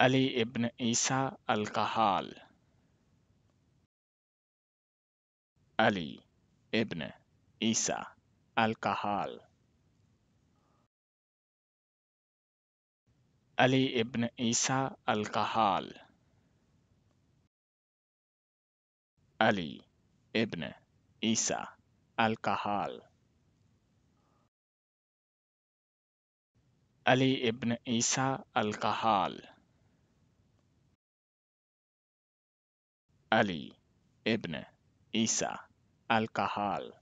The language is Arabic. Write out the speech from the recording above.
علي ابن عيسى الكهال علي ابن عيسى الكهال علي ابن عيسى الكهال علي ابن عيسى الكهال علي ابن عيسى الكهال علي ابن عيسى الكهال